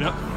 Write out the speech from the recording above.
Yep.